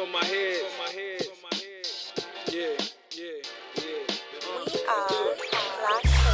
from my head. Yeah, yeah, yeah. Uh,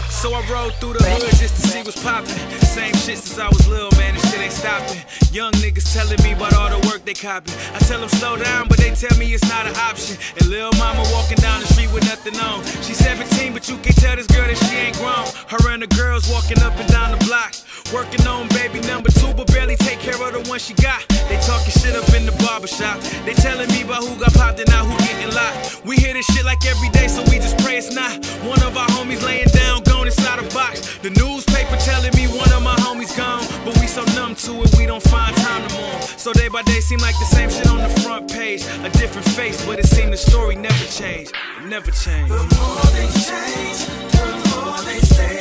so I rode through the hood just to see what's poppin'. Same shit since I was little, man, this shit ain't stopping. Young niggas telling me about all the work they copping. I tell them slow down, but they tell me it's not an option. And lil' mama walking down the street with nothing on. She's 17, but you can't tell this girl that she ain't grown. Her and the girls walking up and down the block. Working on baby number two, but barely take care of the one she got. They talking shit up in the barbershop. They telling me about who got popped and now who getting locked. We hear this shit like every day, so we just pray it's not. One of our homies laying down, gone inside a box. The newspaper telling me one of my homies gone, but we so numb to it, we don't find time to mourn. So day by day seem like the same shit on the front page, a different face, but it seemed the story never changed, never changed. The more they change, the more they stay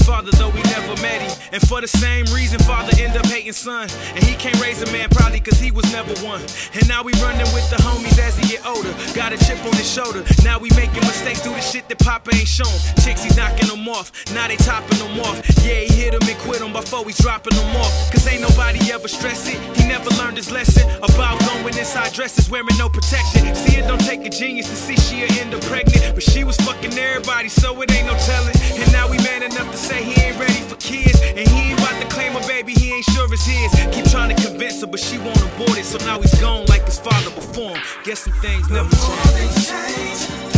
his father, though we never met him. And for the same reason, father end up hating son. And he can't raise a man probably cause he was never one. And now we running with the homies as he get older. Got a chip on his shoulder. Now we making mistakes, do the shit that Papa ain't shown. Chicks, he's knocking them off. Now they topping them off. Yeah, he hit him and quit him before he's dropping them off. Cause ain't nobody ever stress it. He never learned his lesson about going inside dresses wearing no protection. See, it don't take a genius to see she'll end up pregnant. But she was fucking everybody, so it ain't no telling. And now we man enough to say he ain't ready for kids. And he ain't about to claim a baby, he ain't sure it's his. Keep trying to convince her, but she won't abort it. So now he's gone like his father before him. Guess some things never change.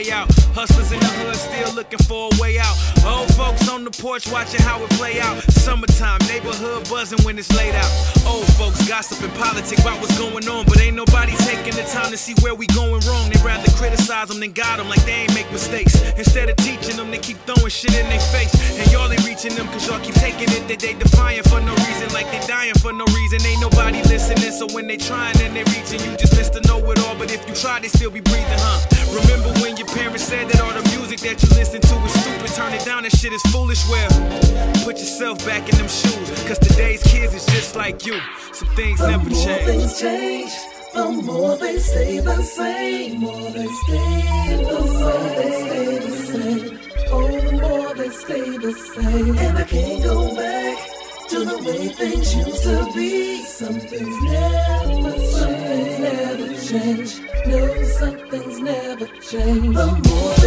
To stay out. Hustlers in the hood still looking for a way out. Old folks on the porch watching how it play out. Summertime, neighborhood buzzing when it's laid out. Old folks gossiping politics about what's going on, but ain't nobody taking the time to see where we going wrong. They rather criticize them than guide them like they ain't make mistakes. Instead of teaching them, they keep throwing shit in their face. And y'all ain't reaching them cause y'all keep taking it that they defying for no reason, like they dying for no reason. Ain't nobody listening, so when they trying and they reaching, you just miss the know it all. But if you try, they still be breathing, huh? Remember when music that you listen to is stupid? Turn it down, that shit is foolish. Well, put yourself back in them shoes, cause today's kids is just like you. Some things never The more change. things change, the more they stay the same. More they stay the same. They stay the same. Oh, the more they stay the same. And I can't go back to the way things used to be. Some things never, some things never change. No, some things never change. The more change,